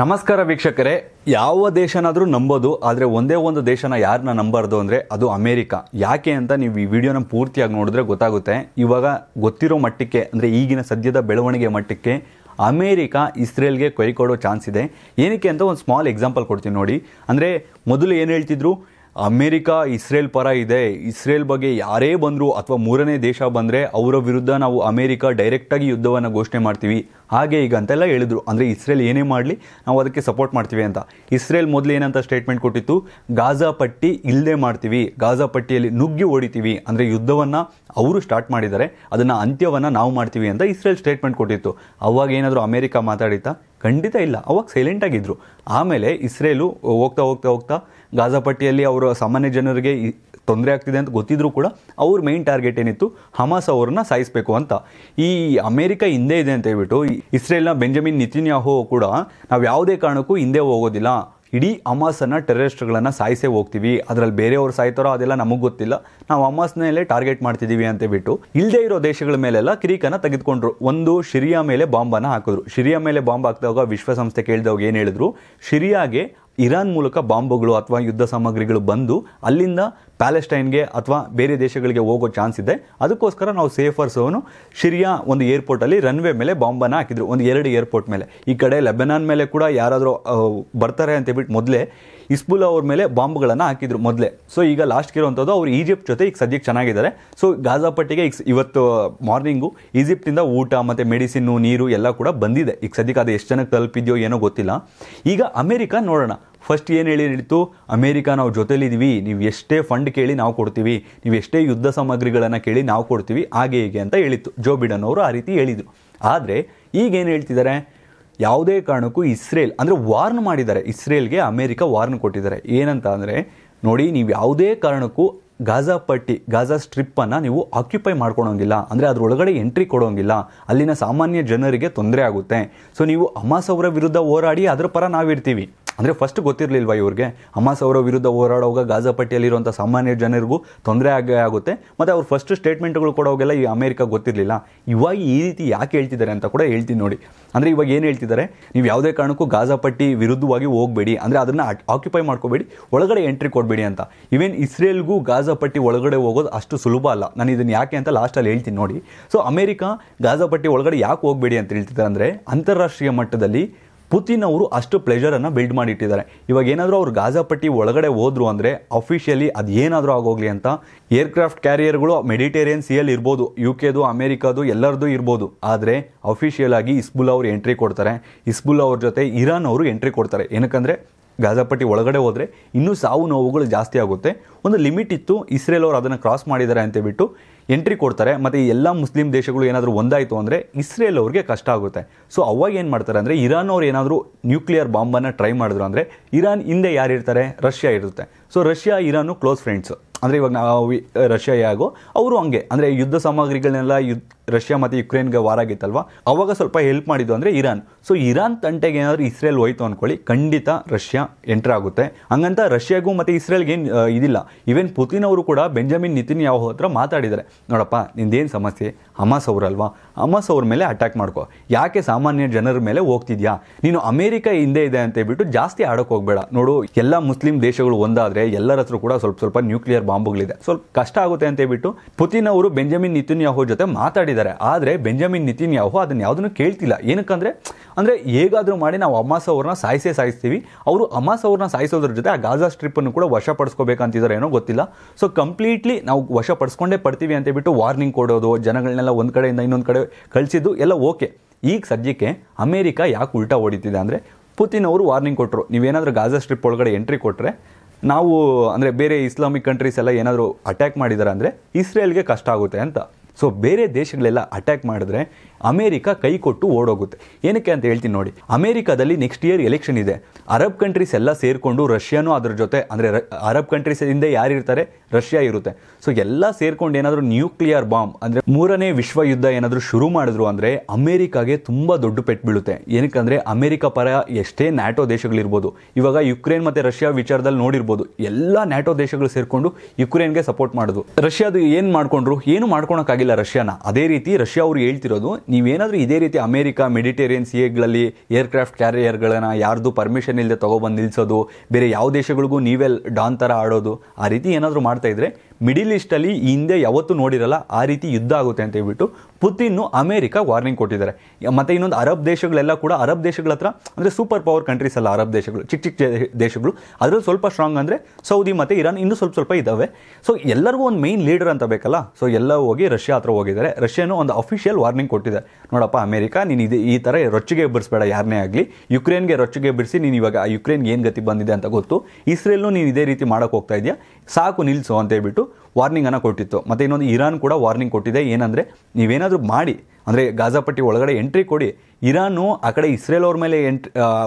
ನಮಸ್ಕಾರ ವೀಕ್ಷಕರೇ. ಯಾವ ದೇಶನಾದರೂ ನಂಬೋದು, ಆದರೆ ಒಂದೇ ಒಂದು ದೇಶನ ಯಾರನ್ನ ನಂಬಾರ್ದು ಅಂದರೆ ಅದು ಅಮೇರಿಕಾ. ಯಾಕೆ ಅಂತ ನೀವು ಈ ವಿಡಿಯೋನ ಪೂರ್ತಿಯಾಗಿ ನೋಡಿದ್ರೆ ಗೊತ್ತಾಗುತ್ತೆ. ಇವಾಗ ಗೊತ್ತಿರೋ ಮಟ್ಟಕ್ಕೆ, ಅಂದರೆ ಈಗಿನ ಸದ್ಯದ ಬೆಳವಣಿಗೆ ಮಟ್ಟಕ್ಕೆ ಅಮೇರಿಕ ಇಸ್ರೇಲ್ಗೆ ಕೈ ಕೊಡೋ ಚಾನ್ಸ್ ಇದೆ. ಏನಕ್ಕೆ ಅಂತ ಒಂದು ಸ್ಮಾಲ್ ಎಕ್ಸಾಂಪಲ್ ಕೊಡ್ತೀನಿ ನೋಡಿ. ಅಂದರೆ ಮೊದಲು ಏನು ಹೇಳ್ತಿದ್ರು? ಅಮೇರಿಕ, ಇಸ್ರೇಲ್ ಪರ ಇದೆ. ಇಸ್ರೇಲ್ ಬಗ್ಗೆ ಯಾರೇ ಬಂದರೂ ಅಥವಾ ಮೂರನೇ ದೇಶ ಬಂದರೆ ಅವರ ವಿರುದ್ಧ ನಾವು ಅಮೇರಿಕ ಡೈರೆಕ್ಟಾಗಿ ಯುದ್ಧವನ್ನು ಘೋಷಣೆ ಮಾಡ್ತೀವಿ. ಹಾಗೆ ಈಗ ಅಂತೆಲ್ಲ ಹೇಳಿದ್ರು. ಅಂದರೆ ಇಸ್ರೇಲ್ ಏನೇ ಮಾಡಲಿ, ನಾವು ಅದಕ್ಕೆ ಸಪೋರ್ಟ್ ಮಾಡ್ತೀವಿ ಅಂತ. ಇಸ್ರೇಲ್ ಮೊದಲು ಏನಂತ ಸ್ಟೇಟ್ಮೆಂಟ್ ಕೊಟ್ಟಿತ್ತು? ಗಾಜಾ ಪಟ್ಟಿ ಇಲ್ಲದೆ ಮಾಡ್ತೀವಿ. ಗಾಜಾ ಪಟ್ಟಿಯಲ್ಲಿ ನುಗ್ಗಿ ಹೊಡಿತೀವಿ ಅಂದರೆ ಯುದ್ಧವನ್ನು ಅವರು ಸ್ಟಾರ್ಟ್ ಮಾಡಿದ್ದಾರೆ. ಅದನ್ನು ಅಂತ್ಯವನ್ನು ನಾವು ಮಾಡ್ತೀವಿ ಅಂತ ಇಸ್ರೇಲ್ ಸ್ಟೇಟ್ಮೆಂಟ್ ಕೊಟ್ಟಿತ್ತು. ಅವಾಗ ಏನಾದರೂ ಅಮೇರಿಕಾ ಮಾತಾಡಿತಾ ಖಂಡಿತ ಇಲ್ಲ. ಅವಾಗ ಸೈಲೆಂಟ್ ಆಗಿದ್ರು. ಆಮೇಲೆ ಇಸ್ರೇಲು ಹೋಗ್ತಾ ಹೋಗ್ತಾ ಹೋಗ್ತಾ ಗಾಜಾ ಪಟ್ಟಿಯಲ್ಲಿ ಅವರ ಸಾಮಾನ್ಯ ಜನರಿಗೆ ತೊಂದರೆ ಆಗ್ತಿದೆ ಅಂತ ಗೊತ್ತಿದ್ರು ಕೂಡ ಅವ್ರ ಮೈನ್ ಟಾರ್ಗೆಟ್ ಏನಿತ್ತು? ಹಮಾಸ್ ಅವ್ರನ್ನ ಸಾಯಿಸಬೇಕು ಅಂತ. ಈ ಅಮೇರಿಕ ಹಿಂದೆ ಇದೆ ಅಂತ ಹೇಳ್ಬಿಟ್ಟು ಇಸ್ರೇಲ್ನ ಬೆಂಜಮಿನ್ ನಿತಿನ್ಯಾಹು ಕೂಡ ನಾವು ಯಾವುದೇ ಕಾರಣಕ್ಕೂ ಹಿಂದೆ ಹೋಗೋದಿಲ್ಲ. ಇಡೀ ಅಮಾಸನ್ನು ಟೆರರಿಸ್ಟ್ಗಳನ್ನು ಸಾಯಿಸೇ ಹೋಗ್ತೀವಿ. ಅದರಲ್ಲಿ ಬೇರೆಯವ್ರು ಸಾಯ್ತಾರೋ ಅದೆಲ್ಲ ನಮಗೆ ಗೊತ್ತಿಲ್ಲ. ನಾವು ಅಮಾಸ್ನಲ್ಲೇ ಟಾರ್ಗೆಟ್ ಮಾಡ್ತಿದ್ದೀವಿ ಅಂತ ಬಿಟ್ಟು ಇಲ್ಲದೆ ಇರೋ ದೇಶಗಳ ಮೇಲೆಲ್ಲ ಕಿರೀಕನ ತೆಗೆದುಕೊಂಡ್ರು. ಒಂದು ಶಿರಿಯಾ ಮೇಲೆ ಬಾಂಬನ್ನು ಹಾಕಿದ್ರು. ಶಿರಿಯಾ ಮೇಲೆ ಬಾಂಬ್ ಹಾಕಿದಾಗ ವಿಶ್ವಸಂಸ್ಥೆ ಕೇಳಿದವಾಗ ಏನು ಹೇಳಿದ್ರು? ಶಿರಿಯಾಗೆ ಇರಾನ್ ಮೂಲಕ ಬಾಂಬುಗಳು ಅಥವಾ ಯುದ್ಧ ಸಾಮಗ್ರಿಗಳು ಬಂದು ಅಲ್ಲಿಂದ ಪ್ಯಾಲೆಸ್ಟೈನ್ಗೆ ಅಥವಾ ಬೇರೆ ದೇಶಗಳಿಗೆ ಹೋಗೋ ಚಾನ್ಸ್ ಇದೆ. ಅದಕ್ಕೋಸ್ಕರ ನಾವು ಸೇಫರ್ ಸೋನು ಶಿರಿಯಾ ಒಂದು ಏರ್ಪೋರ್ಟಲ್ಲಿ ರನ್ವೇ ಮೇಲೆ ಬಾಂಬನ್ನು ಹಾಕಿದ್ರು, ಒಂದು ಎರಡು ಏರ್ಪೋರ್ಟ್ ಮೇಲೆ. ಈ ಕಡೆ ಲೆಬನಾನ್ ಮೇಲೆ ಕೂಡ ಯಾರಾದರೂ ಬರ್ತಾರೆ ಅಂತ ಹೇಳ್ಬಿಟ್ಟು ಮೊದಲೇ ಇಸ್ಬುಲ್ ಅವ್ರ ಮೇಲೆ ಬಾಂಬ್ಗಳನ್ನು ಹಾಕಿದ್ರು ಮೊದಲೇ. ಸೊ ಈಗ ಲಾಸ್ಟ್ಗೆ ಇರುವಂಥದ್ದು ಅವರು ಈಜಿಪ್ಟ್ ಜೊತೆ ಈಗ ಸದ್ಯಕ್ಕೆ ಚೆನ್ನಾಗಿದ್ದಾರೆ. ಸೊ ಗಾಜಾಪಟ್ಟಿಗೆ ಈಗ ಇವತ್ತು ಮಾರ್ನಿಂಗು ಈಜಿಪ್ಟಿಂದ ಊಟ ಮತ್ತು ಮೆಡಿಸಿನ್ನು, ನೀರು ಎಲ್ಲ ಕೂಡ ಬಂದಿದೆ. ಈಗ ಸದ್ಯಕ್ಕೆ ಅದು ಎಷ್ಟು ಜನಕ್ಕೆ ತಲುಪಿದೆಯೋ ಏನೋ ಗೊತ್ತಿಲ್ಲ. ಈಗ ಅಮೆರಿಕ ನೋಡೋಣ. ಫಸ್ಟ್ ಏನು ಹೇಳಿ ಹೇಳಿತ್ತು? ಅಮೇರಿಕ ನಾವು ಜೊತೆಲಿದ್ದೀವಿ ನೀವು ಎಷ್ಟೇ ಫಂಡ್ ಕೇಳಿ ನಾವು ಕೊಡ್ತೀವಿ, ನೀವು ಎಷ್ಟೇ ಯುದ್ಧ ಸಾಮಗ್ರಿಗಳನ್ನು ಕೇಳಿ ನಾವು ಕೊಡ್ತೀವಿ, ಹಾಗೆ ಹೀಗೆ ಅಂತ ಹೇಳಿತ್ತು. ಜೋ ಬಿಡನ್ ಅವರು ಆ ರೀತಿ ಹೇಳಿದರು. ಆದರೆ ಈಗ ಏನು ಹೇಳ್ತಿದ್ದಾರೆ ಯಾವುದೇ ಕಾರಣಕ್ಕೂ ಇಸ್ರೇಲ್, ಅಂದರೆ ವಾರ್ನ್ ಮಾಡಿದ್ದಾರೆ. ಇಸ್ರೇಲ್ಗೆ ಅಮೇರಿಕ ವಾರ್ನ್ ಕೊಟ್ಟಿದ್ದಾರೆ. ಏನಂತ ಅಂದರೆ, ನೋಡಿ ನೀವು ಯಾವುದೇ ಕಾರಣಕ್ಕೂ ಗಾಜಾ ಪಟ್ಟಿ, ಗಾಜಾ ಸ್ಟ್ರಿಪ್ಪನ್ನು ನೀವು ಆಕ್ಯುಪೈ ಮಾಡ್ಕೊಳೋಂಗಿಲ್ಲ. ಅಂದರೆ ಅದರೊಳಗಡೆ ಎಂಟ್ರಿ ಕೊಡೋಂಗಿಲ್ಲ. ಅಲ್ಲಿನ ಸಾಮಾನ್ಯ ಜನರಿಗೆ ತೊಂದರೆ ಆಗುತ್ತೆ. ಸೊ ನೀವು ಅಮಾಸ್ ಅವರ ವಿರುದ್ಧ ಹೋರಾಡಿ, ಅದರ ಪರ ನಾವಿರ್ತೀವಿ. ಅಂದರೆ ಫಸ್ಟ್ ಗೊತ್ತಿರಲಿಲ್ವ ಇವ್ರಿಗೆ? ಹಮಾಸ್ ಅವರ ವಿರುದ್ಧ ಹೋರಾಡುವಾಗ ಗಾಜಾ ಪಟ್ಟಿಯಲ್ಲಿರುವಂಥ ಸಾಮಾನ್ಯ ಜನರಿಗೂ ತೊಂದರೆ ಆಗೇ ಆಗುತ್ತೆ. ಮತ್ತು ಅವ್ರು ಫಸ್ಟ್ ಸ್ಟೇಟ್ಮೆಂಟ್ಗಳು ಕೊಡೋವಾಗೆಲ್ಲ ಈ ಅಮೇರಿಕ ಗೊತ್ತಿರಲಿಲ್ಲ. ಇವಾಗ ಈ ರೀತಿ ಯಾಕೆ ಹೇಳ್ತಿದ್ದಾರೆ ಅಂತ ಕೂಡ ಹೇಳ್ತೀನಿ ನೋಡಿ. ಅಂದರೆ ಇವಾಗ ಏನು ಹೇಳ್ತಿದ್ದಾರೆ? ನೀವು ಯಾವುದೇ ಕಾರಣಕ್ಕೂ ಗಾಜಾ ಪಟ್ಟಿ ವಿರುದ್ಧವಾಗಿ ಹೋಗಬೇಡಿ. ಅಂದರೆ ಅದನ್ನು ಆಕ್ಯುಪೈ ಮಾಡ್ಕೋಬೇಡಿ. ಒಳಗಡೆ ಎಂಟ್ರಿ ಕೊಡಬೇಡಿ ಅಂತ. ಈವನ್ ಇಸ್ರೇಲ್ಗೂ ಗಾಜಾ ಪಟ್ಟಿ ಒಳಗಡೆ ಹೋಗೋದು ಅಷ್ಟು ಸುಲಭ ಅಲ್ಲ. ನಾನು ಇದನ್ನು ಯಾಕೆ ಅಂತ ಲಾಸ್ಟಲ್ಲಿ ಹೇಳ್ತೀನಿ ನೋಡಿ. ಸೊ ಅಮೇರಿಕ ಗಾಜಾ ಪಟ್ಟಿ ಒಳಗಡೆ ಯಾಕೆ ಹೋಗಬೇಡಿ ಅಂತ ಹೇಳ್ತಿದ್ದಾರೆ ಅಂದರೆ ಅಂತಾರಾಷ್ಟ್ರೀಯ ಮಟ್ಟದಲ್ಲಿ ಪುತಿನ್ ಅವರು ಅಷ್ಟು ಪ್ಲೆಜರನ್ನು ಬಿಲ್ಡ್ ಮಾಡಿಟ್ಟಿದ್ದಾರೆ. ಇವಾಗ ಏನಾದರೂ ಅವ್ರು ಗಾಜಾ ಪಟ್ಟಿ ಒಳಗಡೆ ಹೋದ್ರು ಅಂದರೆ ಅಫಿಷಿಯಲಿ ಅದು ಏನಾದರೂ ಆಗೋಗ್ಲಿ ಅಂತ ಏರ್ಕ್ರಾಫ್ಟ್ ಕ್ಯಾರಿಯರ್ಗಳು ಮೆಡಿಟೇರಿಯನ್ ಸಿಯಲ್ಲಿ ಇರ್ಬೋದು ಯು ಕೆದು ಅಮೇರಿಕಾದು ಎಲ್ಲರದು ಇರ್ಬೋದು. ಆದರೆ ಅಫಿಷಿಯಲ್ ಆಗಿ ಇಸ್ಬುಲ್ ಅವರು ಎಂಟ್ರಿ ಕೊಡ್ತಾರೆ. ಇಸ್ಬುಲ್ ಅವ್ರ ಜೊತೆ ಇರಾನ್ ಅವರು ಎಂಟ್ರಿ ಕೊಡ್ತಾರೆ. ಏನಕ್ಕಂದರೆ ಗಾಜಾಪಟ್ಟಿ ಒಳಗಡೆ ಹೋದರೆ ಇನ್ನೂ ಸಾವು ನೋವುಗಳು ಜಾಸ್ತಿ ಆಗುತ್ತೆ. ಒಂದು ಲಿಮಿಟ್ ಇತ್ತು, ಇಸ್ರೇಲ್ ಅವರು ಅದನ್ನು ಕ್ರಾಸ್ ಮಾಡಿದ್ದಾರೆ ಅಂತ ಬಿಟ್ಟು ಎಂಟ್ರಿ ಕೊಡ್ತಾರೆ, ಮತ್ತು ಎಲ್ಲ ಮುಸ್ಲಿಂ ದೇಶಗಳು ಏನಾದರೂ ಒಂದಾಯಿತು ಅಂದರೆ ಇಸ್ರೇಲ್ ಅವ್ರಿಗೆ ಕಷ್ಟ ಆಗುತ್ತೆ. ಸೊ ಅವಾಗ ಏನು ಮಾಡ್ತಾರೆ ಅಂದರೆ ಇರಾನ್ ಅವ್ರು ಏನಾದರೂ ನ್ಯೂಕ್ಲಿಯರ್ ಬಾಂಬನ್ನು ಟ್ರೈ ಮಾಡಿದ್ರು ಅಂದರೆ ಇರಾನ್ ಹಿಂದೆ ಯಾರು ಇರ್ತಾರೆ? ರಷ್ಯಾ ಇರುತ್ತೆ. So Russia, Iran close friends ಅಂದರೆ ಇವಾಗ ನಾವು, ರಷ್ಯಾ ಯಾಗೋ, ಅವರು ಹಂಗೆ. ಅಂದರೆ ಯುದ್ಧ ಸಾಮಗ್ರಿಗಳನ್ನೆಲ್ಲ ಯುದ್ಧ ರಷ್ಯಾ ಮತ್ತು ಯುಕ್ರೇನ್ಗೆ ವಾರ ಆಗಿತ್ತಲ್ವಾ? ಅವಾಗ ಸ್ವಲ್ಪ ಹೆಲ್ಪ್ ಮಾಡಿದ್ದು ಅಂದರೆ ಇರಾನ್. ಸೊ ಇರಾನ್ ತಂಟೆಗೆ ಏನಾದರೂ ಇಸ್ರೇಲ್ ಹೋಯ್ತು ಅಂದ್ಕೊಳ್ಳಿ ಖಂಡಿತ ರಷ್ಯಾ ಎಂಟರ್ ಆಗುತ್ತೆ. ಹಂಗಂತ ರಷ್ಯಾಗೂ ಮತ್ತು ಇಸ್ರೇಲ್ಗೆ ಏನು ಇದಿಲ್ಲ. ಈವನ್ ಪುತಿನ್ ಅವರು ಕೂಡ ಬೆಂಜಮಿನ್ ನಿತಿನ್ ಯಾವ ಹತ್ರ ಮಾತಾಡಿದ್ದಾರೆ. ನೋಡಪ್ಪ, ನಿಂದೇನು ಸಮಸ್ಯೆ? ಹಮಾಸ್ ಅವರಲ್ವಾ? ಹಮಾಸ್ ಅವ್ರ ಮೇಲೆ ಅಟ್ಯಾಕ್ ಮಾಡ್ಕೋ. ಯಾಕೆ ಸಾಮಾನ್ಯ ಜನರ ಮೇಲೆ ಹೋಗ್ತಿದ್ಯಾ? ನೀನು ಅಮೇರಿಕ ಹಿಂದೆ ಇದೆ ಅಂತ ಹೇಳ್ಬಿಟ್ಟು ಜಾಸ್ತಿ ಆಡೋಕೆ ಹೋಗ್ಬೇಡ. ನೋಡು, ಎಲ್ಲ ಮುಸ್ಲಿಂ ದೇಶಗಳು ಒಂದಾದರೆ ಎಲ್ಲರ ಹತ್ರ ಕೂಡ ಸ್ವಲ್ಪ ಸ್ವಲ್ಪ ನ್ಯೂಕ್ಲಿಯರ್ ಬಾಂಬುಗಳಿದೆ. ಸ್ವಲ್ಪ ಕಷ್ಟ ಆಗುತ್ತೆ ಅಂತ ಹೇಳ್ಬಿಟ್ಟು ಪುತಿನ್ ಅವರು ಬೆಂಜಮಿನ್ ನಿತಿನ್ಯಾಹು ಜೊತೆ ಮಾತಾಡಿದ್ದಾರೆ. ಆದರೆ ಬೆಂಜಮಿನ್ ನಿತಿನ್ಯಾಹು ಅದನ್ನು ಯಾವುದನ್ನು ಕೇಳ್ತಿಲ್ಲ. ಏನಕ್ಕಂದ್ರೆ, ಅಂದರೆ ಹೇಗಾದರೂ ಮಾಡಿ ನಾವು ಹಮಾಸ್ ಅವ್ರನ್ನ ಸಾಯಿಸೇ ಸಾಯಿಸ್ತೀವಿ. ಅವರು ಅಮ್ಮಾಸ್ ಅವ್ರನ್ನ ಸಾಯಿಸೋದ್ರ ಜೊತೆ ಆ ಗಾಜಾ ಸ್ಟ್ರಿಪ್ಪನ್ನು ಕೂಡ ವಶಪಡಿಸ್ಕೋಬೇಕಂತಿದ್ದಾರೆ ಏನೋ ಗೊತ್ತಿಲ್ಲ. ಸೊ ಕಂಪ್ಲೀಟ್ಲಿ ನಾವು ವಶಪಡಿಸ್ಕೊಂಡೇ ಪಡ್ತೀವಿ ಅಂತ ಬಿಟ್ಟು ವಾರ್ನಿಂಗ್ ಕೊಡೋದು, ಜನಗಳನ್ನೆಲ್ಲ ಒಂದು ಕಡೆಯಿಂದ ಇನ್ನೊಂದು ಕಡೆ ಕಳಿಸಿದ್ದು ಎಲ್ಲ ಓಕೆ. ಈಗ ಸದ್ಯಕ್ಕೆ ಅಮೇರಿಕ ಯಾಕೆ ಉಲ್ಟಾ ಹೊಡಿತಿದೆ ಅಂದರೆ, ಪುತಿನ್ ಅವರು ವಾರ್ನಿಂಗ್ ಕೊಟ್ಟರು ನೀವೇನಾದರೂ ಗಾಜಾ ಸ್ಟ್ರಿಪ್ ಒಳಗಡೆ ಎಂಟ್ರಿ ಕೊಟ್ಟರೆ ನಾವು, ಅಂದರೆ ಬೇರೆ ಇಸ್ಲಾಮಿಕ್ ಕಂಟ್ರೀಸ್ ಎಲ್ಲ ಏನಾದರೂ ಅಟ್ಯಾಕ್ ಮಾಡಿದ್ದಾರೆ ಅಂದರೆ, ಇಸ್ರೇಲ್ಗೆ ಕಷ್ಟ ಆಗುತ್ತೆ ಅಂತ. ಸೊ ಬೇರೆ ದೇಶಗಳೆಲ್ಲ ಅಟ್ಯಾಕ್ ಮಾಡಿದ್ರೆ ಅಮೇರಿಕ ಕೈ ಕೊಟ್ಟು ಓಡೋಗುತ್ತೆ. ಏನಕ್ಕೆ ಅಂತ ಹೇಳ್ತೀನಿ ನೋಡಿ. ಅಮೇರಿಕಾದಲ್ಲಿ ನೆಕ್ಸ್ಟ್ ಇಯರ್ ಎಲೆಕ್ಷನ್ ಇದೆ. ಅರಬ್ ಕಂಟ್ರೀಸ್ ಎಲ್ಲ ಸೇರಿಕೊಂಡು ರಷ್ಯಾನೂ ಅದ್ರ ಜೊತೆ, ಅಂದರೆ ಅರಬ್ ಕಂಟ್ರೀಸ್ ಹಿಂದೆ ಯಾರಿರ್ತಾರೆ ರಷ್ಯಾ ಇರುತ್ತೆ. ಸೊ ಎಲ್ಲ ಸೇರ್ಕೊಂಡು ಏನಾದರೂ ನ್ಯೂಕ್ಲಿಯರ್ ಬಾಂಬ್ ಅಂದರೆ ಮೂರನೇ ವಿಶ್ವ ಯುದ್ಧ ಏನಾದರೂ ಶುರು ಮಾಡಿದ್ರು ಅಂದರೆ ಅಮೇರಿಕಾಗೆ ತುಂಬ ದೊಡ್ಡ ಪೆಟ್ಟು ಬೀಳುತ್ತೆ. ಏನಕ್ಕಂದರೆ ಅಮೇರಿಕ ಪರ ಎಷ್ಟೇ ನ್ಯಾಟೋ ದೇಶಗಳಿರ್ಬೋದು. ಇವಾಗ ಯುಕ್ರೇನ್ ಮತ್ತು ರಷ್ಯಾ ವಿಚಾರದಲ್ಲಿ ನೋಡಿರ್ಬೋದು. ಎಲ್ಲ ನ್ಯಾಟೋ ದೇಶಗಳು ಸೇರಿಕೊಂಡು ಯುಕ್ರೇನ್ಗೆ ಸಪೋರ್ಟ್ ಮಾಡೋದು. ರಷ್ಯಾದು ಏನು ಮಾಡ್ಕೊಂಡ್ರು? ಏನು ಮಾಡ್ಕೊಳಕ್ಕಾಗಿಲ್ಲ. ಇಲ್ಲ ರಷ್ಯಾನ. ಅದೇ ರೀತಿ ರಷ್ಯಾ ಅವರು ಹೇಳ್ತಿರೋದು, ನೀವೇನಾದರೂ ಇದೇ ರೀತಿ ಅಮೆರಿಕ, ಮೆಡಿಟೇರಿಯನ್ ಸಿಎಗಳಲ್ಲಿ ಏರ್ಕ್ರಾಫ್ಟ್ ಕ್ಯಾರಿಯರ್ಗಳನ್ನ ಯಾರ್ದು ಪರ್ಮಿಷನ್ ಇಲ್ಲದೆ ತೊಗೊಬಂದು ನಿಲ್ಸೋದು, ಬೇರೆ ಯಾವ ದೇಶಗಳಿಗೂ ನೀವೇ ಡಾನ್ ಥರ ಆಡೋದು, ಆ ರೀತಿ ಏನಾದರೂ ಮಾಡ್ತಾ ಇದ್ರೆ ಮಿಡಿಲ್ ಈಸ್ಟಲ್ಲಿ ಹಿಂದೆ ಯಾವತ್ತೂ ನೋಡಿರಲ್ಲ, ಆ ರೀತಿ ಯುದ್ಧ ಆಗುತ್ತೆ ಅಂತ ಹೇಳ್ಬಿಟ್ಟು ಪುತಿನ್ನು ಅಮೆರಿಕ ವಾರ್ನಿಂಗ್ ಕೊಟ್ಟಿದ್ದಾರೆ. ಮತ್ತೆ ಇನ್ನೊಂದು ಅರಬ್ ದೇಶಗಳೆಲ್ಲ ಕೂಡ ಅರಬ್ ದೇಶಗಳ ಹತ್ರ, ಅಂದರೆ ಸೂಪರ್ ಪವರ್ ಕಂಟ್ರೀಸ್ ಅಲ್ಲ ಅರಬ್ ದೇಶಗಳು ಚಿಕ್ಕ ಚಿಕ್ಕ ದೇಶಗಳು. ಅದರಲ್ಲಿ ಸ್ವಲ್ಪ ಸ್ಟ್ರಾಂಗ್ ಅಂದರೆ ಸೌದಿ ಮತ್ತು ಇರಾನ್ ಇನ್ನೂ ಸ್ವಲ್ಪ ಸ್ವಲ್ಪ ಇದ್ದಾವೆ ಸೊ ಎಲ್ಲರಿಗೂ ಒಂದು ಮೈನ್ ಲೀಡರ್ ಅಂತ ಬೇಕಲ್ಲ? ಸೊ ಎಲ್ಲ ಹೋಗಿ ರಷ್ಯಾ ಹತ್ರ ಹೋಗಿದ್ದಾರೆ. ರಷ್ಯಾನು ಒಂದು ಅಫಿಷಿಯಲ್ ವಾರ್ನಿಂಗ್ ಕೊಟ್ಟಿದೆ. ನೋಡಪ್ಪ, ಅಮೆರಿಕ, ನೀನು ಇದು, ಈ ಥರ ರೊಚ್ಚಿಗೆ ಬಿಡಿಸ್ಬೇಡ ಯಾರನ್ನೇ ಆಗಲಿ. ಯುಕ್ರೇನ್ಗೆ ರೊಚ್ಚಿಗೆ ಬಿಡಿಸಿ ನೀನು ಇವಾಗ ಯುಕ್ರೇನ್ಗೆ ಏನು ಗತಿ ಬಂದಿದೆ ಅಂತ ಗೊತ್ತು. ಇಸ್ರೇಲ್ನು ನೀನು ಇದೇ ರೀತಿ ಮಾಡೋಕೆ ಹೋಗ್ತಾ ಇದೆಯಾ? ಸಾಕು ನಿಲ್ಲಿಸು ಅಂತ ಹೇಳ್ಬಿಟ್ಟು ವಾರ್ನಿಂಗನ್ನು ಕೊಟ್ಟಿತ್ತು. ಮತ್ತು ಇನ್ನೊಂದು ಇರಾನ್ ಕೂಡ ವಾರ್ನಿಂಗ್ ಕೊಟ್ಟಿದೆ. ಏನಂದರೆ ನೀವೇನಾದರೂ ಮಾಡಿ, ಅಂದರೆ ಗಾಜಾಪಟ್ಟಿ ಒಳಗಡೆ ಎಂಟ್ರಿ ಕೊಡಿ. ಇರಾನು ಆ ಕಡೆ ಇಸ್ರೇಲ್ ಅವ್ರ ಮೇಲೆ ಎಂಟ್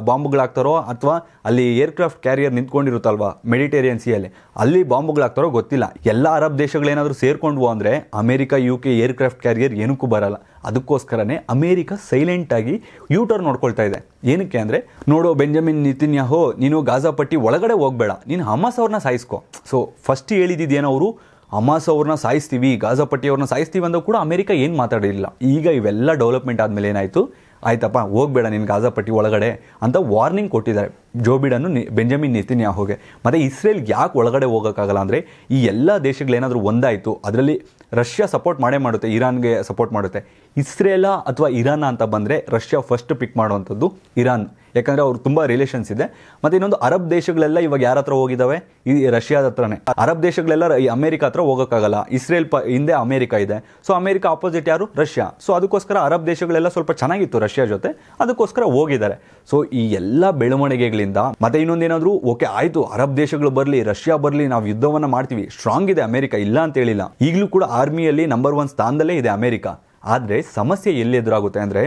ಬಾಂಬ್ಗಳಾಗ್ತಾರೋ ಅಥವಾ ಅಲ್ಲಿ ಏರ್ಕ್ರಾಫ್ಟ್ ಕ್ಯಾರಿಯರ್ ನಿಂತ್ಕೊಂಡಿರುತ್ತಲ್ವಾ ಮೆಡಿಟೇರಿಯನ್ ಸಿಯಲ್ಲಿ, ಅಲ್ಲಿ ಬಾಂಬ್ಗಳಾಗ್ತಾರೋ ಗೊತ್ತಿಲ್ಲ. ಎಲ್ಲ ಅರಬ್ ದೇಶಗಳೇನಾದರೂ ಸೇರ್ಕೊಂಡ್ವು ಅಂದರೆ America U K aircraft carrier ಏನಕ್ಕೂ ಬರಲ್ಲ. ಅದಕ್ಕೋಸ್ಕರನೇ ಅಮೇರಿಕ ಸೈಲೆಂಟಾಗಿ ಯೂಟರ್ ನೋಡ್ಕೊಳ್ತಾ ಇದೆ. ಏನಕ್ಕೆ ಅಂದರೆ, ನೋಡೋ ಬೆಂಜಮಿನ್ ನಿತಿನ್ಯಾಹೋ, ನೀನು ಗಾಜಾಪಟ್ಟಿ ಒಳಗಡೆ ಹೋಗಬೇಡ. ನೀನು ಹಮಾಸ್ ಅವ್ರನ್ನ ಸಾಯಿಸ್ಕೊ. ಸೊ ಫಸ್ಟ್ ಹೇಳಿದ್ದೇನವರು ಹಮಾಸ್ ಅವ್ರನ್ನ ಸಾಯಿಸ್ತೀವಿ ಗಾಜಾಪಟ್ಟಿ ಅವ್ರನ್ನ ಸಾಯಿಸ್ತೀವಿ ಅಂದರೂ ಕೂಡ ಅಮೆರಿಕ ಏನು ಮಾತಾಡಿರಲಿಲ್ಲ ಈಗ ಇವೆಲ್ಲ ಡೆವಲಪ್ಮೆಂಟ್ ಆದಮೇಲೆ ಏನಾಯಿತು? ಆಯ್ತಪ್ಪ, ಹೋಗ್ಬೇಡ ನೀನು ಗಾಜಾಪಟ್ಟಿ ಒಳಗಡೆ ಅಂತ ವಾರ್ನಿಂಗ್ ಕೊಟ್ಟಿದ್ದಾರೆ. ಜೋ ಬಿಡನ್ನು ನಿ ಬೆಂಜಮಿನ್ ನಿತಿನ್ಯಾಹುಗೆ ಮತ್ತು ಇಸ್ರೇಲ್ಗೆ ಯಾಕೆ ಒಳಗಡೆ ಹೋಗೋಕ್ಕಾಗಲ್ಲ ಅಂದರೆ ಈ ಎಲ್ಲ ದೇಶಗಳೇನಾದರೂ ಒಂದಾಯಿತು, ಅದರಲ್ಲಿ ರಷ್ಯಾ ಸಪೋರ್ಟ್ ಮಾಡೇ ಮಾಡುತ್ತೆ, ಇರಾನ್ಗೆ ಸಪೋರ್ಟ್ ಮಾಡುತ್ತೆ. ಇಸ್ರೇಲ ಅಥವಾ ಇರಾನ ಅಂತ ಬಂದರೆ ರಷ್ಯಾ ಫಸ್ಟ್ ಪಿಕ್ ಮಾಡುವಂಥದ್ದು ಇರಾನ್. ಯಾಕಂದರೆ ಅವ್ರು ತುಂಬ ರಿಲೇಷನ್ಸ್ ಇದೆ. ಮತ್ತೆ ಇನ್ನೊಂದು ಅರಬ್ ದೇಶಗಳೆಲ್ಲ ಇವಾಗ ಯಾರ ಹತ್ರ ಹೋಗಿದಾವೆ? ಈ ರಷ್ಯಾದ ಹತ್ರನೇ. ಅರಬ್ ದೇಶಗಳೆಲ್ಲ ಈ ಅಮೆರಿಕ ಹತ್ರ ಹೋಗೋಕ್ಕಾಗಲ್ಲ. ಇಸ್ರೇಲ್ ಹಿಂದೆ ಅಮೆರಿಕ ಇದೆ. ಸೊ ಅಮೆರಿಕ ಆಪೋಸಿಟ್ ಯಾರು? ರಷ್ಯಾ. ಸೊ ಅದಕ್ಕೋಸ್ಕರ ಅರಬ್ ದೇಶಗಳೆಲ್ಲ ಸ್ವಲ್ಪ ಚೆನ್ನಾಗಿತ್ತು ರಷ್ಯಾ ಜೊತೆ. ಅದಕ್ಕೋಸ್ಕರ ಹೋಗಿದ್ದಾರೆ. ಸೊ ಈ ಎಲ್ಲ ಬೆಳವಣಿಗೆಗಳಿಂದ, ಮತ್ತೆ ಇನ್ನೊಂದೇನಾದರೂ ಓಕೆ ಆಯಿತು, ಅರಬ್ ದೇಶಗಳು ಬರಲಿ, ರಷ್ಯಾ ಬರಲಿ, ನಾವು ಯುದ್ಧವನ್ನು ಮಾಡ್ತೀವಿ. ಸ್ಟ್ರಾಂಗ್ ಇದೆ ಅಮೆರಿಕ, ಇಲ್ಲ ಅಂತ ಹೇಳಿಲ್ಲ ಈಗಲೂ ಕೂಡ ಆರ್ಮಿಯಲ್ಲಿ ನಂಬರ್ ಒನ್ ಸ್ಥಾನದಲ್ಲೇ ಇದೆ ಅಮೆರಿಕ. ಆದರೆ ಸಮಸ್ಯೆ ಎಲ್ಲಿ ಎದುರಾಗುತ್ತೆ ಅಂದರೆ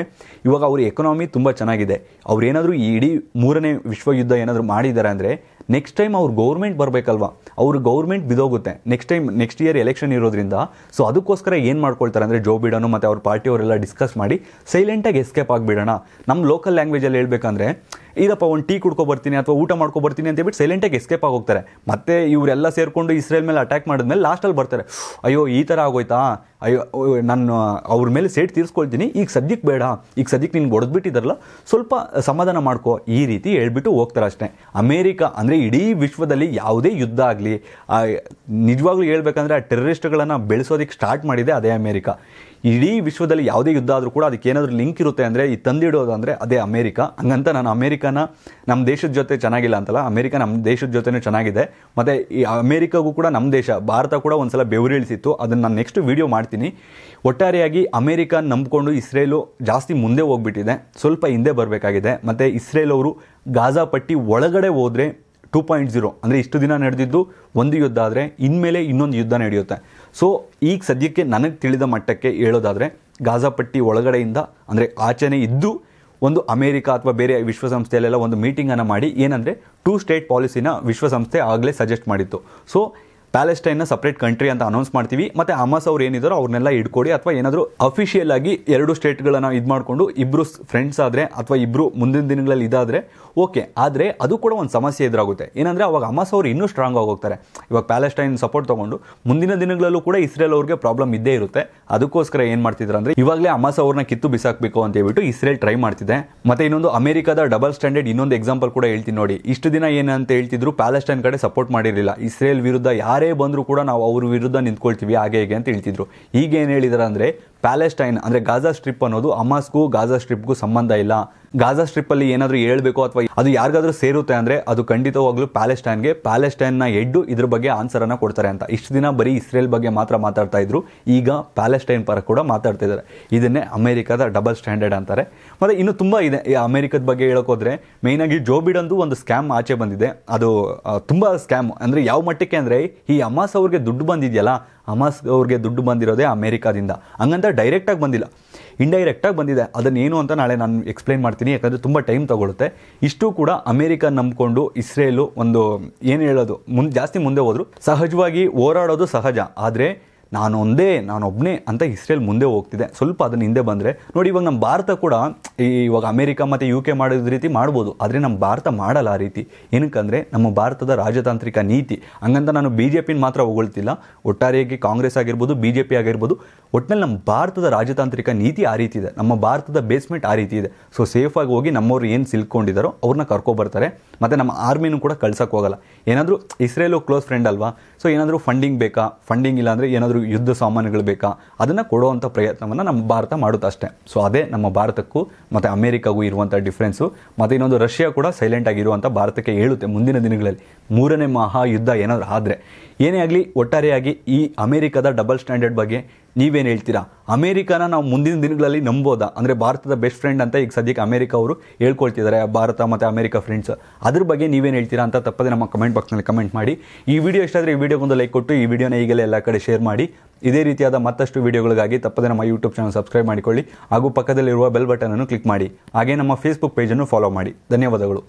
ಇವಾಗ ಅವ್ರ ಎಕನಾಮಿ ತುಂಬ ಚೆನ್ನಾಗಿದೆ. ಅವ್ರು ಏನಾದರೂ ಈ ಇಡೀ ಮೂರನೇ ವಿಶ್ವಯುದ್ಧ ಏನಾದರೂ ಮಾಡಿದ್ದಾರೆ ಅಂದರೆ ನೆಕ್ಸ್ಟ್ ಟೈಮ್ ಅವ್ರ ಗೌರ್ಮೆಂಟ್ ಬರಬೇಕಲ್ವಾ? ಅವ್ರ government ಬಿದೋಗುತ್ತೆ. Next time next year election ಇರೋದ್ರಿಂದ. ಸೊ ಅದಕ್ಕೋಸ್ಕರ ಏನು ಮಾಡ್ಕೊಳ್ತಾರೆ ಅಂದರೆ ಜೋ ಬಿಡನು ಮತ್ತು ಅವ್ರ ಪಾರ್ಟಿಯವರೆಲ್ಲ ಡಿಸ್ಕಸ್ ಮಾಡಿ ಸೈಲೆಂಟಾಗಿ ಎಸ್ಕೇಪ್ ಆಗಿಬಿಡೋಣ. ನಮ್ಮ ಲೋಕಲ್ ಲ್ಯಾಂಗ್ವೇಜಲ್ಲಿ ಹೇಳ್ಬೇಕಂದ್ರೆ ಇದಪ್ಪ ಒಂದು ಟೀ ಕುಡ್ಕೊ ಬರ್ತೀನಿ ಅಥವಾ ಊಟ ಮಾಡ್ಕೊ ಬರ್ತೀನಿ ಅಂತ ಹೇಳ್ಬಿಟ್ಟು ಸೈಲೆಂಟಾಗಿ ಎಸ್ಕೇಪ್ ಆಗೋಗ್ತಾರೆ ಮತ್ತೆ ಇವರೆಲ್ಲ ಸೇರಿಕೊಂಡು ಇಸ್ರೇಲ್ ಮೇಲೆ ಅಟ್ಯಾಕ್ ಮಾಡಿದ್ಮೇಲೆ ಲಾಸ್ಟಲ್ಲಿ ಬರ್ತಾರೆ. ಅಯ್ಯೋ, ಈ ಥರ ಆಗೋಯ್ತಾ? ಅಯ್ಯೋ ನಾನು ಅವ್ರ ಮೇಲೆ ಸೇಟ್ ತೀರಿಸ್ಕೊಳ್ತೀನಿ. ಈಗ ಸದ್ಯಕ್ಕೆ ಬೇಡ. ಈಗ ಸದ್ಯಕ್ಕೆ ನಿನ್ಗೆ ಹೊಡೆದ್ಬಿಟ್ಟಿದ್ದಾರಲ್ಲ ಸ್ವಲ್ಪ ಸಮಾಧಾನ ಮಾಡ್ಕೋ. ಈ ರೀತಿ ಹೇಳ್ಬಿಟ್ಟು ಹೋಗ್ತಾರೆ ಅಷ್ಟೇ. ಅಮೇರಿಕಾ, ಅಂದರೆ ಇಡೀ ವಿಶ್ವದಲ್ಲಿ ಯಾವುದೇ ಯುದ್ಧ ಆಗಲಿ ನಿಜವಾಗ್ಲೂ ಹೇಳ್ಬೇಕಂದ್ರೆ ಆ ಟೆರರಿಸ್ಟ್ಗಳನ್ನು ಬೆಳೆಸೋದಕ್ಕೆ ಸ್ಟಾರ್ಟ್ ಮಾಡಿದೆ ಅದೇ ಅಮೇರಿಕ. ಇಡೀ ವಿಶ್ವದಲ್ಲಿ ಯಾವುದೇ ಯುದ್ಧ ಆದರೂ ಕೂಡ ಅದಕ್ಕೆ ಏನಾದರೂ ಲಿಂಕ್ ಇರುತ್ತೆ ಅಂದರೆ ಈ ತಂದಿಡೋದು ಅಂದರೆ ಅದೇ ಅಮೇರಿಕ. ಹಂಗಂತ ನಾನು ಅಮೇರಿಕಾನ ನಮ್ಮ ದೇಶದ ಜೊತೆ ಚೆನ್ನಾಗಿಲ್ಲ ಅಂತಲ್ಲ, ಅಮೇರಿಕ ನಮ್ಮ ದೇಶದ ಜೊತೆನೂ ಚೆನ್ನಾಗಿದೆ. ಮತ್ತು ಈ ಅಮೇರಿಕಾಗೂ ಕೂಡ ನಮ್ಮ ದೇಶ, ಭಾರತ ಕೂಡ ಒಂದು ಸಲ ಬೆವರಿಳಿಸಿತ್ತು ಅದನ್ನು ನಾನು ನೆಕ್ಸ್ಟ್ ವಿಡಿಯೋ ಮಾಡ್ತೀನಿ. ಒಟ್ಟಾರೆಯಾಗಿ ಅಮೇರಿಕ ನಂಬಿಕೊಂಡು ಇಸ್ರೇಲು ಜಾಸ್ತಿ ಮುಂದೆ ಹೋಗ್ಬಿಟ್ಟಿದೆ. ಸ್ವಲ್ಪ ಹಿಂದೆ ಬರಬೇಕಾಗಿದೆ. ಮತ್ತು ಇಸ್ರೇಲ್ ಅವರು ಗಾಜಾ ಪಟ್ಟಿ ಒಳಗಡೆ ಹೋದರೆ ಟೂ ಪಾಯಿಂಟ್ ಜೀರೋ ಅಂದರೆ ಇಷ್ಟು ದಿನ ನಡೆದಿದ್ದು ಒಂದು ಯುದ್ಧ ಆದರೆ ಇನ್ಮೇಲೆ ಇನ್ನೊಂದು ಯುದ್ಧ ನಡೆಯುತ್ತೆ. ಸೊ ಈಗ ಸದ್ಯಕ್ಕೆ ನನಗೆ ತಿಳಿದ ಮಟ್ಟಕ್ಕೆ ಹೇಳೋದಾದರೆ ಗಾಜಾಪಟ್ಟಿ ಒಳಗಡೆಯಿಂದ ಅಂದರೆ ಆಚೆನೆ ಇದ್ದು ಒಂದು ಅಮೇರಿಕ ಅಥವಾ ಬೇರೆ ವಿಶ್ವಸಂಸ್ಥೆಯಲ್ಲೆಲ್ಲ ಒಂದು ಮೀಟಿಂಗನ್ನು ಮಾಡಿ ಏನಂದರೆ ಟೂ ಸ್ಟೇಟ್ ಪಾಲಿಸಿನ ವಿಶ್ವಸಂಸ್ಥೆ ಆಗಲೇ ಸಜೆಸ್ಟ್ ಮಾಡಿತ್ತು. ಸೊ ಪ್ಯಾಲೆಸ್ಟೈನ್ನ ಸಪ್ರೇಟ್ ಕಂಟ್ರಿ ಅಂತ ಅನೌನ್ಸ್ ಮಾಡ್ತೀವಿ. ಮತ್ತು ಅಮಾಸ್ ಅವ್ರು ಏನಿದಾರೋ ಅವ್ರನ್ನೆಲ್ಲ ಇಟ್ಕೊಡಿ ಅಥವಾ ಏನಾದರೂ ಅಫಿಷಿಯಲ್ ಆಗಿ ಎರಡು ಸ್ಟೇಟ್ಗಳನ್ನು ಇದು ಮಾಡಿಕೊಂಡು ಇಬ್ಬರು ಫ್ರೆಂಡ್ಸ್ ಆದರೆ ಅಥವಾ ಇಬ್ಬರು ಮುಂದಿನ ದಿನಗಳಲ್ಲಿ ಇದಾದರೆ ಓಕೆ ಆದರೆ ಅದು ಕೂಡ ಒಂದು ಸಮಸ್ಯೆ ಎದುರಾಗುತ್ತೆ. ಏನಂದರೆ ಅವಾಗ ಅಮಾಸ್ ಅವರು ಇನ್ನೂ ಸ್ಟ್ರಾಂಗ್ ಆಗಿ ಹೋಗ್ತಾರೆ. ಇವಾಗ ಪ್ಯಾಲೆಸ್ಟೈನ್ ಸಪೋರ್ಟ್ ತೊಗೊಂಡು ಮುಂದಿನ ದಿನಗಳಲ್ಲೂ ಕೂಡ ಇಸ್ರೇಲ್ ಅವ್ರಿಗೆ ಪ್ರಾಬ್ಲಮ್ ಇದ್ದೇ ಇರುತ್ತೆ. ಅದಕ್ಕೋಸ್ಕರ ಏನು ಮಾಡ್ತಿದ್ರು ಅಂದರೆ ಇವಾಗಲೇ ಅಮಾಸ್ ಅವ್ರನ್ನ ಕಿತ್ತು ಬಿಸಾಕಬೇಕು ಅಂತ ಹೇಳ್ಬಿಟ್ಟು ಇಸ್ರೇಲ್ ಟ್ರೈ ಮಾಡ್ತಿದೆ. ಮತ್ತು ಇನ್ನೊಂದು ಅಮೆರಿಕದ ಡಬಲ್ ಸ್ಟ್ಯಾಂಡರ್ಡ್ ಇನ್ನೊಂದು ಎಕ್ಸಾಂಪಲ್ ಕೂಡ ಹೇಳ್ತೀನಿ ನೋಡಿ. ಇಷ್ಟು ದಿನ ಏನಂತ ಹೇಳ್ತಿದ್ರು ಪ್ಯಾಲೆಸ್ಟೈನ್ ಕಡೆ ಸಪೋರ್ಟ್ ಮಾಡಿರಲಿಲ್ಲ. ಇಸ್ರೇಲ್ ವಿರುದ್ಧ ಯಾರೇ ಬಂದರೂ ಕೂಡ ನಾವು ಅವ್ರ ವಿರುದ್ಧ ನಿಂತ್ಕೊಳ್ತೀವಿ ಹಾಗೆ ಹೇಗೆ ಅಂತ ಹೇಳ್ತಿದ್ರು. ಈಗ ಏನು ಹೇಳಿದಾರೆ ಅಂದರೆ ಪ್ಯಾಲೆಸ್ಟೈನ್, ಅಂದರೆ ಗಾಜಾ ಸ್ಟ್ರಿಪ್ ಅನ್ನೋದು ಅಮಾಸ್ಗೂ ಗಾಜಾ ಸ್ಟ್ರಿಪ್ಗೂ ಸಂಬಂಧ ಇಲ್ಲ. ಗಾಜಾ ಸ್ಟ್ರಿಪ್ಪಲ್ಲಿ ಏನಾದರೂ ಹೇಳಬೇಕು ಅಥವಾ ಅದು ಯಾರಿಗಾದ್ರೂ ಸೇರುತ್ತೆ ಅಂದರೆ ಅದು ಖಂಡಿತವಾಗ್ಲೂ ಪ್ಯಾಲೆಸ್ಟೈನ್ಗೆ, ಪ್ಯಾಲೆಸ್ಟೈನ್ನ ಎಡ್ಡು ಇದ್ರ ಬಗ್ಗೆ ಆನ್ಸರನ್ನು ಕೊಡ್ತಾರೆ ಅಂತ. ಇಷ್ಟು ದಿನ ಬರೀ ಇಸ್ರೇಲ್ ಬಗ್ಗೆ ಮಾತ್ರ ಮಾತಾಡ್ತಾ ಇದ್ರು. ಈಗ ಪ್ಯಾಲೆಸ್ಟೈನ್ ಪರ ಕೂಡ ಮಾತಾಡ್ತಾ ಇದ್ದಾರೆ. ಇದನ್ನೇ ಅಮೆರಿಕದ ಡಬಲ್ ಸ್ಟ್ಯಾಂಡರ್ಡ್ ಅಂತಾರೆ. ಮತ್ತು ಇನ್ನು ತುಂಬ ಇದೆ. ಅಮೆರಿಕದ ಬಗ್ಗೆ ಹೇಳೋಕೋದ್ರೆ ಮೇಯ್ನಾಗಿ ಜೋ ಬಿಡಂದು ಒಂದು ಸ್ಕ್ಯಾಮ್ ಆಚೆ ಬಂದಿದೆ. ಅದು ತುಂಬ ಸ್ಕ್ಯಾಮ್. ಅಂದರೆ ಯಾವ ಮಟ್ಟಕ್ಕೆ ಅಂದರೆ ಈ ಅಮಾಸ್ ಅವ್ರಿಗೆ ದುಡ್ಡು ಬಂದಿದೆಯಲ್ಲ ಹಮಾಸ್ ಅವ್ರಿಗೆ ದುಡ್ಡು ಬಂದಿರೋದೇ ಅಮೇರಿಕಾದಿಂದ. ಹಂಗಂತ ಡೈರೆಕ್ಟಾಗಿ ಬಂದಿಲ್ಲ. ಇಂಡೈರೆಕ್ಟಾಗಿ ಬಂದಿದೆ. ಅದನ್ನ ಏನು ಅಂತ ನಾಳೆ ನಾನು ಎಕ್ಸ್ಪ್ಲೈನ್ ಮಾಡ್ತೀನಿ. ಯಾಕಂದರೆ ತುಂಬ ಟೈಮ್ ತೊಗೊಳುತ್ತೆ. ಇಷ್ಟು ಕೂಡ ಅಮೇರಿಕ ನಂಬಿಕೊಂಡು ಇಸ್ರೇಲು ಒಂದು, ಏನು ಹೇಳೋದು, ಮುಂದೆ ಜಾಸ್ತಿ ಮುಂದೆ ಹೋದರು. ಸಹಜವಾಗಿ ಹೋರಾಡೋದು ಸಹಜ. ಆದರೆ ನಾನು ಒಂದೇ ನಾನೊಬ್ಬನೇ ಅಂತ ಇಸ್ರೇಲ್ ಮುಂದೆ ಹೋಗ್ತಿದೆ. ಸ್ವಲ್ಪ ಅದನ್ನ ಹಿಂದೆ ಬಂದರೆ, ನೋಡಿ ಇವಾಗ ನಮ್ಮ ಭಾರತ ಕೂಡ ಇವಾಗ ಅಮೇರಿಕಾ ಮತ್ತು ಯು ಕೆ ಮಾಡೋದ್ರ ರೀತಿ ಮಾಡ್ಬೋದು. ಆದರೆ ನಮ್ಮ ಭಾರತ ಮಾಡಲ್ಲ ಆ ರೀತಿ. ಏನಕ್ಕಂದರೆ, ನಮ್ಮ ಭಾರತದ ರಾಜತಾಂತ್ರಿಕ ನೀತಿ. ಹಂಗಂತ ನಾನು ಬಿ ಜೆ ಪಿನ ಮಾತ್ರ ಹೊಗಳ್ತಿಲ್ಲ. ಒಟ್ಟಾರೆಯಾಗಿ ಕಾಂಗ್ರೆಸ್ ಆಗಿರ್ಬೋದು ಬಿ ಜೆ ಪಿ ಆಗಿರ್ಬೋದು ಒಟ್ಟಿನಲ್ಲಿ ನಮ್ಮ ಭಾರತದ ರಾಜತಾಂತ್ರಿಕ ನೀತಿ ಆ ರೀತಿ ಇದೆ. ನಮ್ಮ ಭಾರತದ ಬೇಸ್ಮೆಂಟ್ ಆ ರೀತಿ ಇದೆ. ಸೊ ಸೇಫಾಗಿ ಹೋಗಿ ನಮ್ಮವ್ರು ಏನು ಸಿಲ್ಕೊಂಡಿದ್ದಾರೋ ಅವ್ರನ್ನ ಕರ್ಕೊಬರ್ತಾರೆ ಮತ್ತು ನಮ್ಮ ಆರ್ಮಿನೂ ಕೂಡ ಕಳ್ಸೋಕ್ಕೆ ಹೋಗಲ್ಲ. ಏನಾದರೂ ಇಸ್ರೇಲು ಕ್ಲೋಸ್ ಫ್ರೆಂಡ್ ಅಲ್ವಾ? ಸೊ ಏನಾದರೂ ಫಂಡಿಂಗ್ ಬೇಕಾ? ಫಂಡಿಂಗ್ ಇಲ್ಲ ಅಂದರೆ ಏನಾದರೂ ಯುದ್ಧ ಸಾಮಾನುಗಳು ಬೇಕಾ? ಅದನ್ನು ಕೊಡುವಂಥ ಪ್ರಯತ್ನವನ್ನು ನಮ್ಮ ಭಾರತ ಮಾಡುತ್ತಷ್ಟೇ ಸೊ ಅದೇ ನಮ್ಮ ಭಾರತಕ್ಕೂ ಮತ್ತು ಅಮೇರಿಕಾಗೂ ಇರುವಂಥ ಡಿಫ್ರೆನ್ಸು ಮತ್ತು ಇನ್ನೊಂದು ರಷ್ಯಾ ಕೂಡ ಸೈಲೆಂಟ್ ಆಗಿರುವಂಥ ಭಾರತಕ್ಕೆ ಹೇಳುತ್ತೆ ಮುಂದಿನ ದಿನಗಳಲ್ಲಿ. ಮೂರನೇ ಮಹಾಯುದ್ಧ ಏನಾದರೂ ಆದರೆ ಏನೇ ಆಗಲಿ, ಒಟ್ಟಾರೆಯಾಗಿ ಈ ಅಮೇರಿಕದ ಡಬಲ್ ಸ್ಟ್ಯಾಂಡರ್ಡ್ ಬಗ್ಗೆ ನೀವೇನು ಹೇಳ್ತೀರಾ? ಅಮೇರಿಕಾನ ನಾವು ಮುಂದಿನ ದಿನಗಳಲ್ಲಿ ನಂಬೋದಾ? ಅಂದರೆ ಭಾರತದ ಬೆಸ್ಟ್ ಫ್ರೆಂಡ್ ಅಂತ ಈಗ ಸದ್ಯಕ್ಕೆ ಅಮೇರಿಕ ಅವರು ಹೇಳ್ಕೊಳ್ತಿದ್ದಾರೆ, ಭಾರತ ಮತ್ತು ಅಮೇರಿಕ ಫ್ರೆಂಡ್ಸ್ ಅದ್ರ ಬಗ್ಗೆ ನೀವೇನು ಹೇಳ್ತೀರಾ ಅಂತ ತಪ್ಪದೆ ನಮ್ಮ ಕಮೆಂಟ್ ಬಾಕ್ಸ್ನಲ್ಲಿ ಕಮೆಂಟ್ ಮಾಡಿ. ಈ ವಿಡಿಯೋ ಇಷ್ಟ ಆದರೆ ಈ ವಿಡಿಯೋಗೊಂದು ಲೈಕ್ ಕೊಟ್ಟು, ಈ ವಿಡಿಯೋನ ಈಗಲೇ ಎಲ್ಲ ಕಡೆ ಶೇರ್ ಮಾಡಿ. ಇದೇ ರೀತಿಯಾದ ಮತ್ತಷ್ಟು ವಿಡಿಯೋಗಳಿಗಾಗಿ ತಪ್ಪದೆ ನಮ್ಮ ಯೂಟ್ಯೂಬ್ ಚಾನಲ್ ಸಬ್ಸ್ಕ್ರೈಬ್ ಮಾಡಿಕೊಳ್ಳಿ. ಹಾಗೂ ಪಕ್ಕದಲ್ಲಿರುವ ಬೆಲ್ ಬಟನನ್ನು ಕ್ಲಿಕ್ ಮಾಡಿ. ಹಾಗೆ ನಮ್ಮ ಫೇಸ್ಬುಕ್ ಪೇಜನ್ನು ಫಾಲೋ ಮಾಡಿ. ಧನ್ಯವಾದಗಳು.